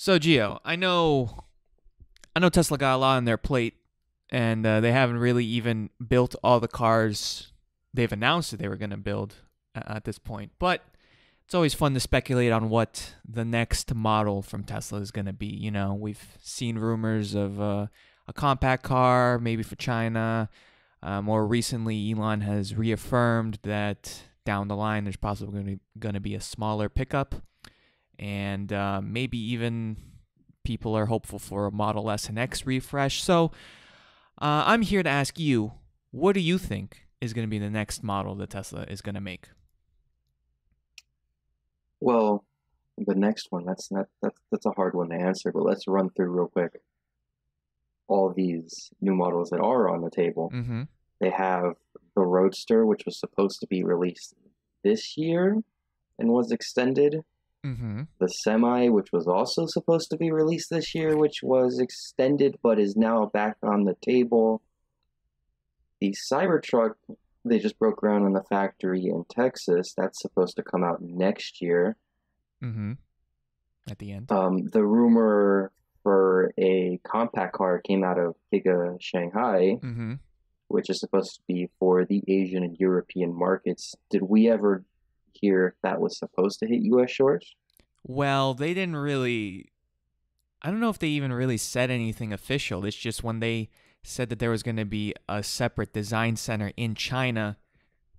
So Gio, I know, I know Tesla got a lot on their plate, and uh, they haven't really even built all the cars they've announced that they were going to build a- at this point. But it's always fun to speculate on what the next model from Tesla is going to be. You know, we've seen rumors of uh, a compact car, maybe for China. Uh, more recently, Elon has reaffirmed that down the line there's possibly going to be a smaller pickup, and uh, maybe even people are hopeful for a Model S and X refresh. So uh, I'm here to ask you, what do you think is going to be the next model that Tesla is going to make? Well, the next one, that's not that's that's a hard one to answer, but let's run through real quick all these new models that are on the table. Mm-hmm. They have the Roadster, which was supposed to be released this year and was extended. Mm-hmm. The Semi, which was also supposed to be released this year, which was extended but is now back on the table. The Cybertruck, they just broke ground on the factory in Texas. That's supposed to come out next year. Mm-hmm. At the end. Um, the rumor for a compact car came out of Giga Shanghai, Mm-hmm. which is supposed to be for the Asian and European markets. Did we ever hear if that was supposed to hit U.S. shores? Well, they didn't really. I don't know if they even really said anything official. It's just when they said that there was going to be a separate design center in China,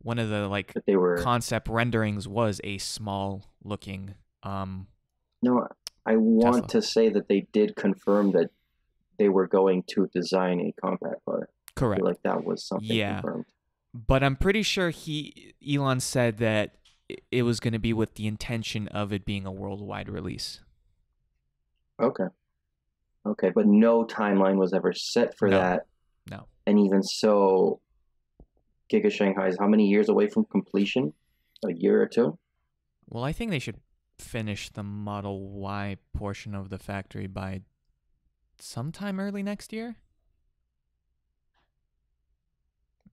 one of the like That they were concept renderings was a small looking um no. I want Tesla. to say that they did confirm that they were going to design a compact car. I correct. feel like that was something Yeah. confirmed. But I'm pretty sure he Elon said that it was going to be with the intention of it being a worldwide release. Okay. Okay, but no timeline was ever set for No. that. No. And even so, Giga Shanghai is how many years away from completion? A year or two? Well, I think they should finish the Model Y portion of the factory by sometime early next year.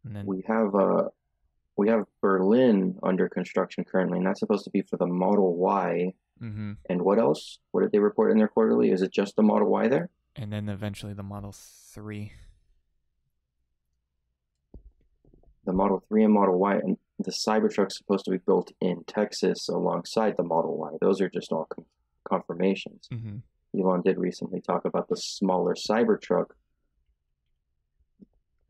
And then We have uh we have Berlin under construction currently, and that's supposed to be for the Model Y. hmm And what else? What did they report in their quarterly? Is it just the Model Y there? and then eventually the Model 3. The Model 3 and Model Y, and the Cybertruck's supposed to be built in Texas alongside the Model Y. Those are just all con- confirmations. hmm Elon did recently talk about the smaller Cybertruck.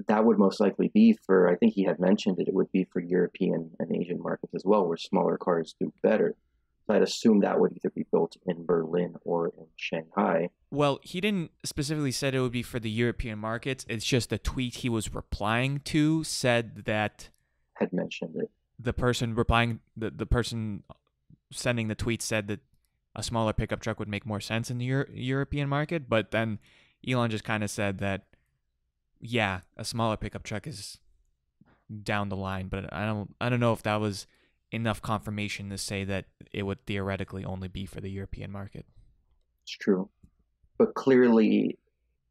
That would most likely be for, I think he had mentioned it, it would be for European and Asian markets as well, where smaller cars do better. So I'd assume that would either be built in Berlin or in Shanghai. Well, he didn't specifically said it would be for the European markets. It's just a tweet he was replying to said that Had mentioned it. the person replying the, the person sending the tweet said that a smaller pickup truck would make more sense in the Euro- European market, but then Elon just kind of said that yeah, a smaller pickup truck is down the line, but I don't I don't know if that was enough confirmation to say that it would theoretically only be for the European market. It's true. But clearly,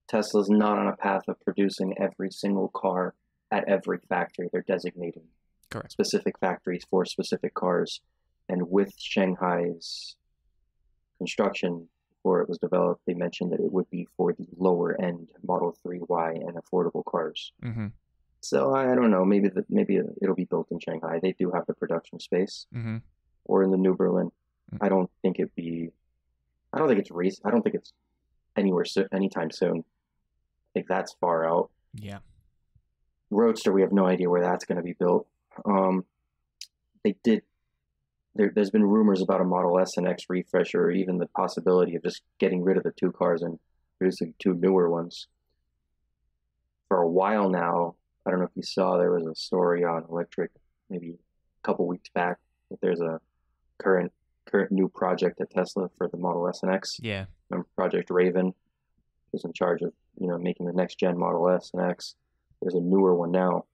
Tesla's not on a path of producing every single car at every factory. They're designating Correct. specific factories for specific cars. And with Shanghai's construction, before it was developed, they mentioned that it would be for the lower end Model 3Y and affordable cars. Mm-hmm. So I don't know. Maybe the, maybe it'll be built in Shanghai. They do have the production space, Mm-hmm. or in the New Berlin. Mm. I don't think it'd be. I don't think it's race. I don't think it's anywhere so, anytime soon. I think that's far out. Yeah. Roadster, we have no idea where that's going to be built. Um, they did. There, there's been rumors about a Model S and X refresh, or even the possibility of just getting rid of the two cars and producing two newer ones. For a while now, I don't know if you saw there was a story on Electrek, maybe a couple weeks back, that there's a current current new project at Tesla for the Model S and X. Yeah. Remember Project Raven was in charge of you know making the next gen Model S and X. There's a newer one now.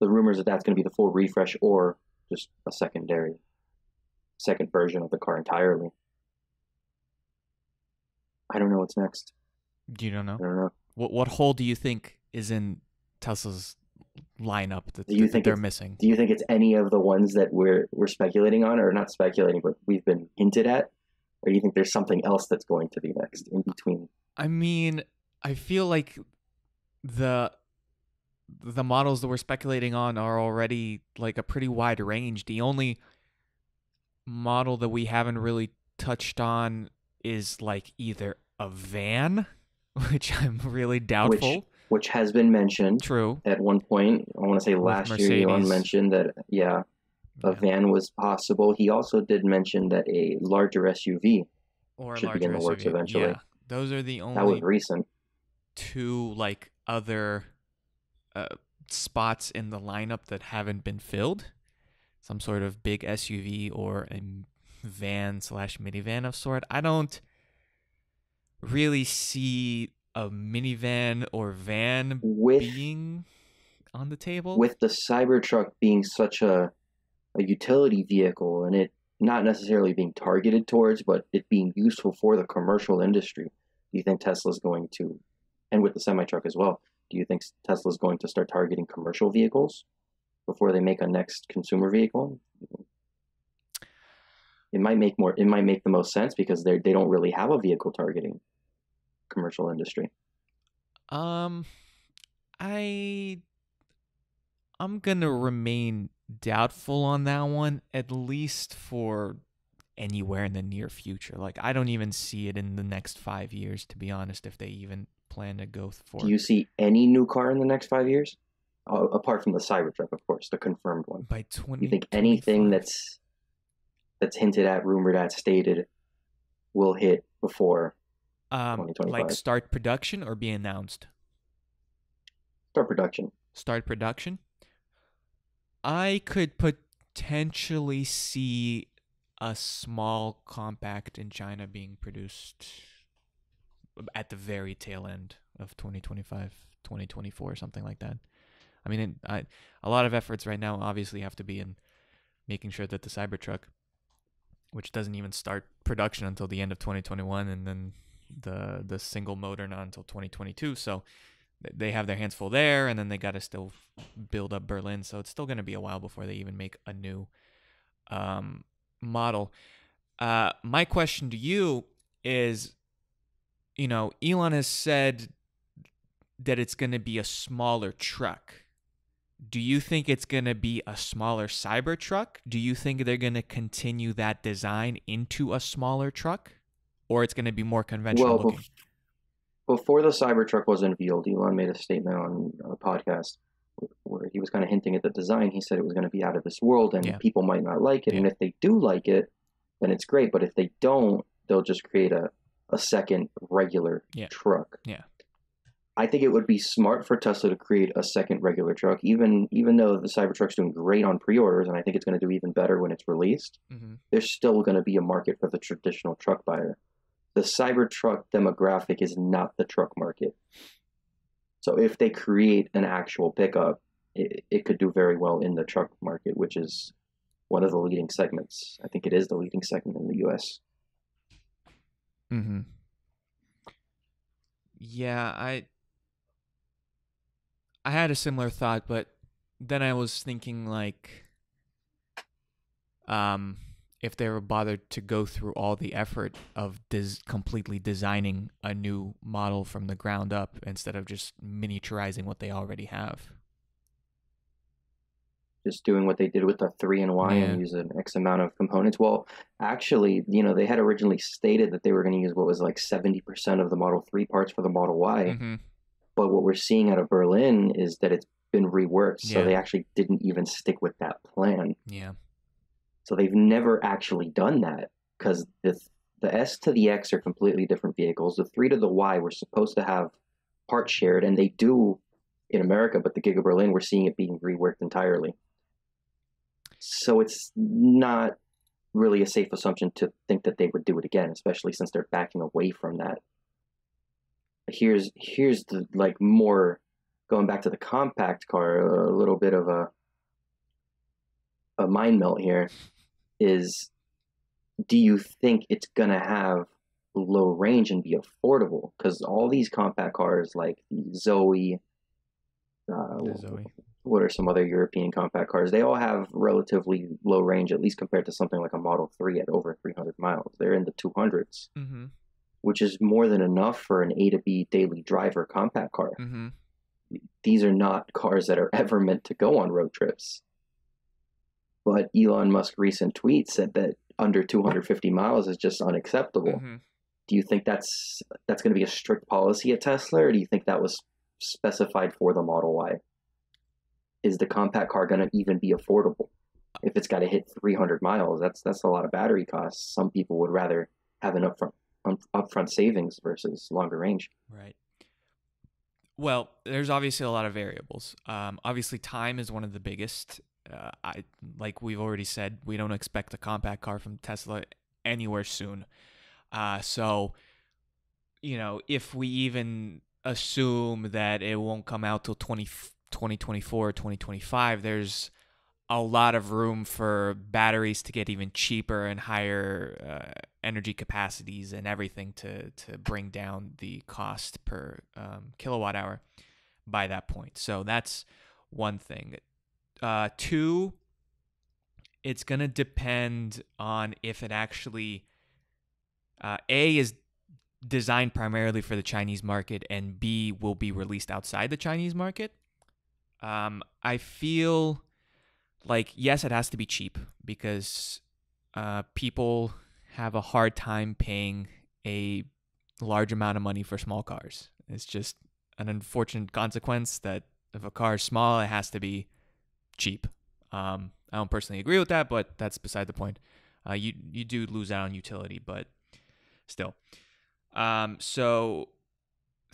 The rumors that that's going to be the full refresh or just a secondary, second version of the car entirely. I don't know what's next. Do you don't know. I don't know. What what hole do you think is in Tesla's lineup that, Do you that think they're missing? Do you think it's any of the ones that we're we're speculating on, or not speculating, but we've been hinted at, Or do you think there's something else that's going to be next in between? I mean, I feel like the the models that we're speculating on are already like a pretty wide range. The only model that we haven't really touched on is like either a van, which I'm really doubtful. Which has been mentioned True. at one point. I want to say With last year, Elon Mercedes. mentioned that, yeah, a Yeah. van was possible. He also did mention that a larger SUV, Or a should be in the works eventually. Yeah. Those are the only. that was recent. two like other uh, spots in the lineup that haven't been filled. Some sort of big SUV or a van slash minivan of sort. I don't really see a minivan or van With being on the table. with the Cybertruck being such a a utility vehicle and it not necessarily being targeted towards, but it being useful for the commercial industry, do you think Tesla's going to, and with the semi truck as well, do you think Tesla's going to start targeting commercial vehicles before they make a next consumer vehicle? It might make more. It might make the most sense because they they don't really have a vehicle targeting commercial industry. Um, I I'm gonna remain doubtful on that one, at least for anywhere in the near future. Like I don't even see it in the next five years, to be honest. If they even plan to go for Do you see any new car in the next five years, uh, apart from the Cybertruck, of course, the confirmed one? by twenty, You think anything that's that's hinted at, rumored at, stated will hit before um like start production or be announced? start production? start production. I could potentially see a small compact in China being produced at the very tail end of 2025, 2024, something like that. I mean, it, I, a lot of efforts right now obviously have to be in making sure that the Cybertruck, which doesn't even start production until the end of 2021, and then the the single motor not until 2022. So they have their hands full there, and then they got to still build up Berlin. So it's still going to be a while before they even make a new um, model. Uh, my question to you is, you know, Elon has said that it's going to be a smaller truck. Do you think it's going to be a smaller Cybertruck? Do you think they're going to continue that design into a smaller truck? Or it's going to be more conventional Well, looking? before the Cybertruck was unveiled, Elon made a statement on a podcast where he was kind of hinting at the design. He said it was going to be out of this world, and Yeah. people might not like it. And if they do like it, then it's great. But if they don't, they'll just create a, a second regular Yeah. truck. Yeah. I think it would be smart for Tesla to create a second regular truck, even even though the Cybertruck's doing great on pre-orders, and I think it's going to do even better when it's released. hmm There's still going to be a market for the traditional truck buyer. The Cybertruck demographic is not the truck market. So if they create an actual pickup, it, it could do very well in the truck market, which is one of the leading segments. I think it is the leading segment in the U.S. hmm Yeah, I I had a similar thought, but then I was thinking like um if they were bothered to go through all the effort of des- completely designing a new model from the ground up instead of just miniaturizing what they already have. Just doing what they did with the three and Y and use an X amount of components. Well, actually, you know, they had originally stated that they were going to use what was like 70% of the Model 3 parts for the Model Y. hmm But what we're seeing out of Berlin is that it's been reworked. So Yeah. they actually didn't even stick with that plan. Yeah. So they've never actually done that because the, the S to the X are completely different vehicles. The 3 to the Y were supposed to have parts shared, and they do in America, but the Giga Berlin, we're seeing it being reworked entirely. So it's not really a safe assumption to think that they would do it again, especially since they're backing away from that. Here's here's the like more going back to the compact car, a little bit of a a mind melt here is do you think it's going to have low range and be affordable because all these compact cars like the zoe uh, The Zoe. What are some other European compact cars? They all have relatively low range, at least compared to something like a Model 3 at over 300 miles. They're in the 200s, Mm-hmm. which is more than enough for an A to B daily driver compact car. Mm-hmm. These are not cars that are ever meant to go on road trips. But Elon Musk's recent tweet said that under 250 miles is just unacceptable. Mm-hmm. Do you think that's that's going to be a strict policy at Tesla, or do you think that was specified for the Model Y? Is the compact car going to even be affordable if it's got to hit 300 miles? That's that's a lot of battery costs. Some people would rather have an upfront um, upfront savings versus longer range. Right. Well, there's obviously a lot of variables. Um, obviously, time is one of the biggest. Uh, I like we've already said, we don't expect a compact car from Tesla anywhere soon. Uh, so, you know, if we even assume that it won't come out till 20, 2024, 2025, there's a lot of room for batteries to get even cheaper and higher uh, energy capacities and everything to to bring down the cost per um, kilowatt hour by that point. So that's one thing. Uh, two, it's gonna depend on if it actually uh, a is designed primarily for the Chinese market, and B will be released outside the Chinese market. Um, I feel like yes, it has to be cheap because uh, people have a hard time paying a large amount of money for small cars. It's just an unfortunate consequence that if a car is small, it has to be cheap. Um, I don't personally agree with that, but that's beside the point. Uh, you you do lose out on utility, but still. Um, so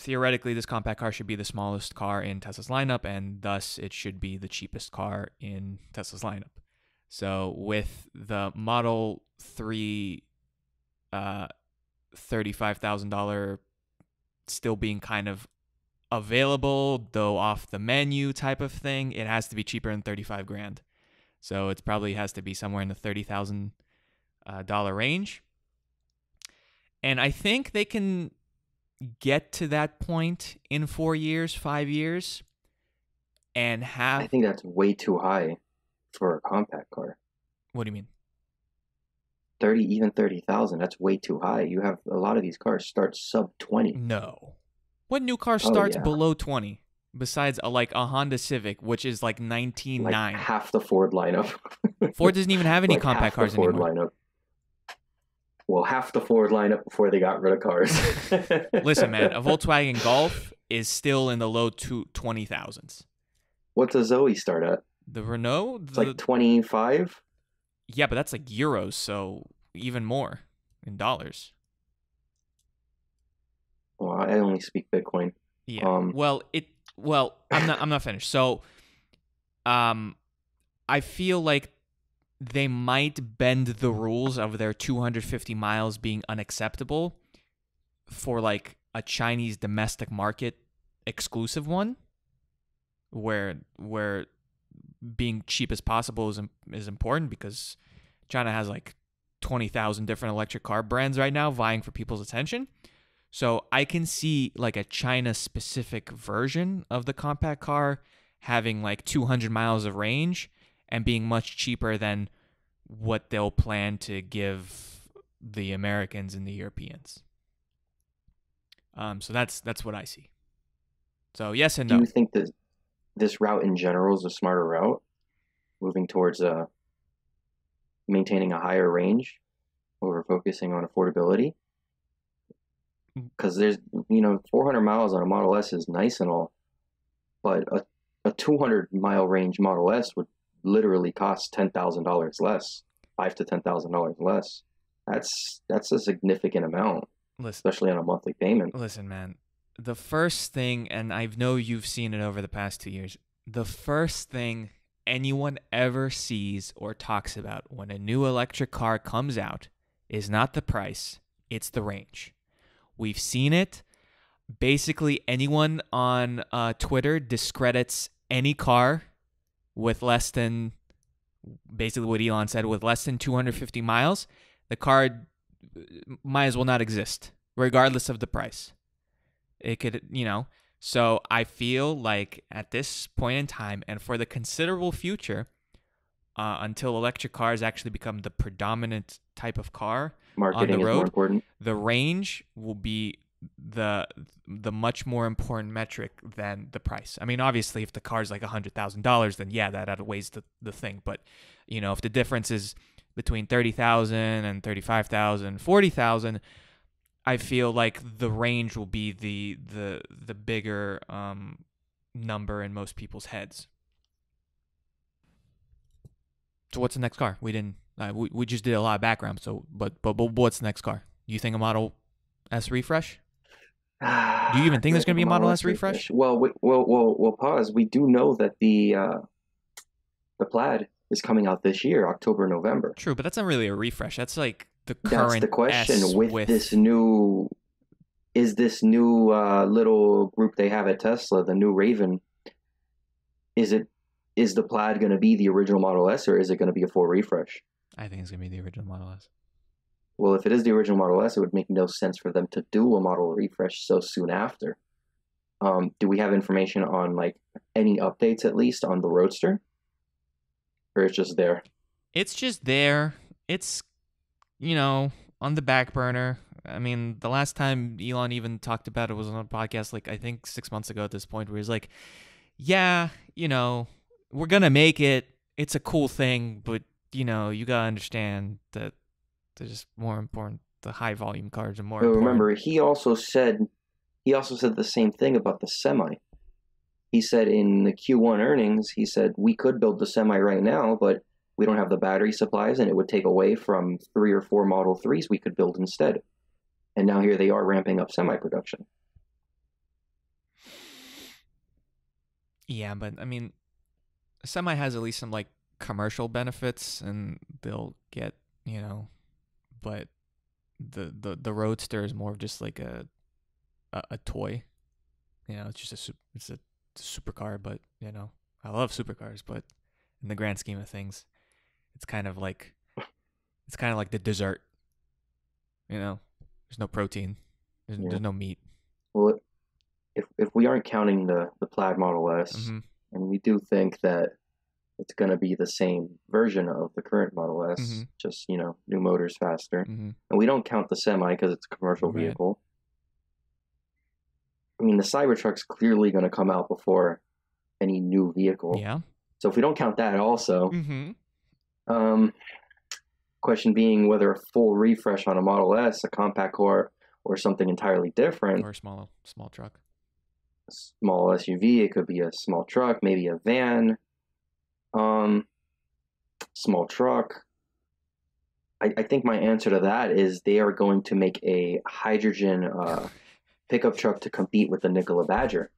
theoretically, this compact car should be the smallest car in Tesla's lineup, and thus it should be the cheapest car in Tesla's lineup. So with the Model 3 uh, $35,000 still being kind of available, though off the menu type of thing, it has to be cheaper than 35 grand. So it probably has to be somewhere in the $30,000 uh, range. And I think they can get to that point in four years, five years, and have. I think that's way too high for a compact car. What do you mean? Thirty, even thirty thousand. That's way too high. You have a lot of these cars start sub twenty. No. What new car Oh, starts yeah. below 20? Besides a, like a Honda Civic, which is like 19.9. Like half the Ford lineup. Ford doesn't even have any Like compact half cars the Ford anymore. lineup. Well, half the Ford lineup before they got rid of cars. Listen, man, a Volkswagen Golf is still in the low two, 20,000s. What's a Zoe start at? The Renault, It's the- like twenty five. yeah, but that's like euros, so even more in dollars. Well, I only speak Bitcoin. Yeah. Um, well, it well, I'm not I'm not finished. So um I feel like they might bend the rules of their 250 miles being unacceptable for like a Chinese domestic market exclusive one where where being cheap as possible is is important because China has like 20,000 different electric car brands right now vying for people's attention. So I can see like a China specific version of the compact car having like 200 miles of range and being much cheaper than what they'll plan to give the Americans and the Europeans. Um, so that's that's what I see. So yes and no. Do you think that this route in general is a smarter route, moving towards uh, maintaining a higher range over focusing on affordability? Mm. Because there's, you know, 400 miles on a Model S is nice and all, but a, a 200 mile range Model S would literally cost $10,000 less, five to $10,000 less. That's that's a significant amount, Listen, especially on a monthly payment. Listen, man. The first thing, and I know you've seen it over the past two years, the first thing anyone ever sees or talks about when a new electric car comes out is not the price, it's the range. We've seen it. Basically, anyone on uh, Twitter discredits any car with less than, basically what Elon said, with less than 250 miles. The car uh, might as well not exist, regardless of the price. It could, you know, So I feel like at this point in time and for the considerable future, uh, until electric cars actually become the predominant type of car Marketing on the road, the range will be the the much more important metric than the price. I mean, obviously, if the car's like a hundred thousand dollars, then yeah, that outweighs the, the thing. But you know, if the difference is between thirty thousand and thirty five thousand, forty thousand, I feel like the range will be the the the bigger um, number in most people's heads. So what's the next car? We didn't. Uh, we we just did a lot of background. So, but but but what's the next car? You think a Model S refresh? Do you even think there's gonna be a Model S refresh? Well, we, well, well, well. Pause. We do know that the uh, the Plaid is coming out this year, October, November. True, but that's not really a refresh. That's like the current. That's the question. S with, this new, is this new uh, little group they have at Tesla, the new Raven? Is it is the Plaid going to be the original Model S, or is it going to be a full refresh? I think it's gonna be the original Model S. Well, if it is the original Model S, it would make no sense for them to do a model refresh so soon after. Um, do we have information on like any updates at least on the Roadster, or it's just there? It's just there. It's you know on the back burner. I mean, the last time Elon even talked about it was on a podcast, like I think six months ago at this point, where he's like, "Yeah, you know, we're gonna make it. It's a cool thing, but you know, you gotta understand that there's just more important. The high volume cars are more. But important. remember, he also said he also said the same thing about the semi. He said in the Q1 earnings, he said we could build the semi right now, but we don't have the battery supplies, and it would take away from three or four Model Threes we could build instead. And now here they are ramping up semi production. Yeah, but I mean, semi has at least some like commercial benefits, and they'll get you know, but the the the Roadster is more of just like a a, a toy. You know, it's just a it's a, it's a supercar, but you know, I love supercars, but in the grand scheme of things, it's kind of like it's kind of like the dessert. You know, there's no protein, there's, Yeah. there's no meat. Well, if if we aren't counting the the Plaid Model S, hmm and we do think that it's going to be the same version of the current Model S, Mhm. just you know, new motors, faster, hmm and we don't count the semi because it's a commercial Right. vehicle. I mean, the Cybertruck's clearly going to come out before any new vehicle. Yeah. So if we don't count that, also, hmm um, question being whether a full refresh on a Model S, a compact core, or something entirely different, Or a small small truck. small SUV. It could be a small truck, maybe a van, um, small truck. I, I think my answer to that is they are going to make a hydrogen uh, pickup truck to compete with the Nikola Badger.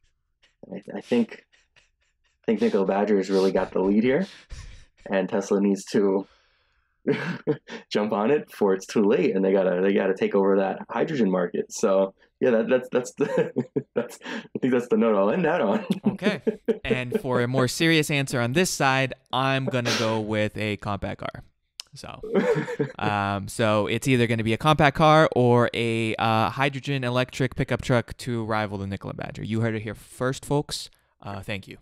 I, I think I think Nikola Badger has really got the lead here, and Tesla needs to jump on it before it's too late, and they gotta they gotta take over that hydrogen market. So yeah, that, that's that's the that's I think that's the note I'll end that on. Okay. and for a more serious answer on this side, I'm gonna go with a compact car. So, um, so it's either going to be a compact car or a uh, hydrogen electric pickup truck to rival the Nikola Badger. You heard it here first, folks. Uh, thank you.